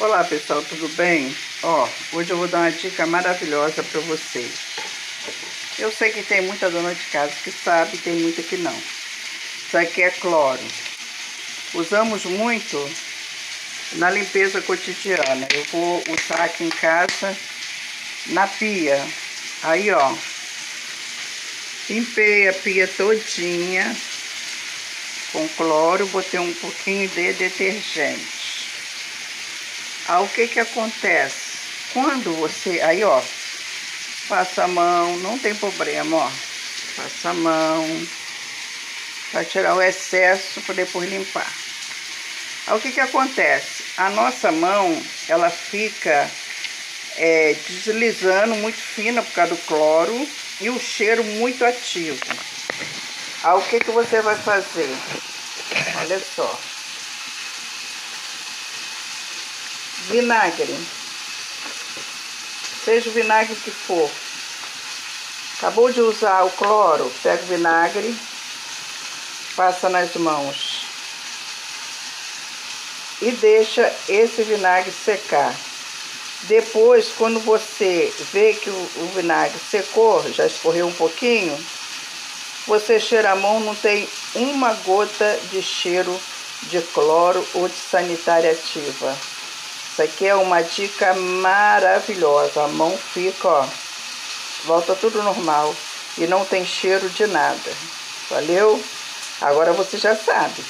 Olá pessoal, tudo bem? Ó, hoje eu vou dar uma dica maravilhosa para vocês. Eu sei que tem muita dona de casa que sabe, tem muita que não. Isso aqui é cloro. Usamos muito na limpeza cotidiana. Eu vou usar aqui em casa na pia. Aí, ó, limpei a pia todinha com cloro, botei um pouquinho de detergente. Aí o que que acontece? Quando você, aí ó, passa a mão, não tem problema, ó. Passa a mão, para tirar o excesso para depois limpar. Aí o que que acontece? A nossa mão, ela fica é, deslizando muito fina por causa do cloro e o cheiro muito ativo. Aí o que que você vai fazer? Olha só. Vinagre, seja o vinagre que for. Acabou de usar o cloro, pega o vinagre, passa nas mãos e deixa esse vinagre secar. Depois, quando você vê que o, vinagre secou, já escorreu um pouquinho, você cheira a mão, não tem uma gota de cheiro de cloro ou de sanitária ativa. Isso aqui é uma dica maravilhosa. A mão fica, ó, volta tudo normal e não tem cheiro de nada. Valeu? Agora você já sabe.